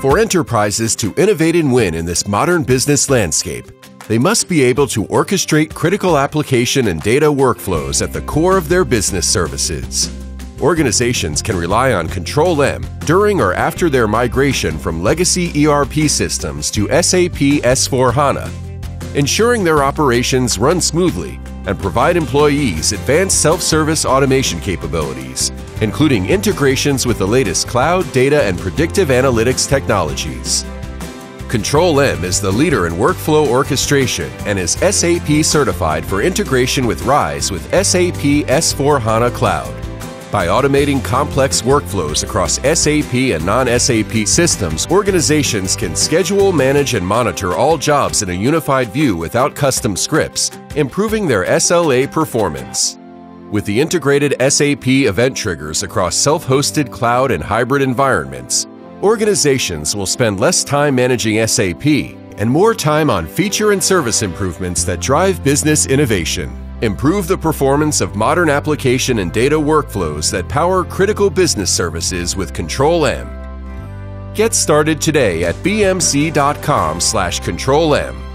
For enterprises to innovate and win in this modern business landscape, they must be able to orchestrate critical application and data workflows at the core of their business services. Organizations can rely on Control M during or after their migration from legacy ERP systems to SAP S4 HANA, ensuring their operations run smoothly and provide employees advanced self service automation capabilities, including integrations with the latest cloud, data, and predictive analytics technologies. Control M is the leader in workflow orchestration and is SAP certified for integration with RISE with SAP S4 HANA Cloud. By automating complex workflows across SAP and non SAP systems, organizations can schedule, manage, and monitor all jobs in a unified view without custom scripts, improving their SLA performance. With the integrated SAP event triggers across self hosted cloud and hybrid environments, organizations will spend less time managing SAP and more time on feature and service improvements that drive business innovation. Improve the performance of modern application and data workflows that power critical business services with Control M. Get started today at bmc.com/control-m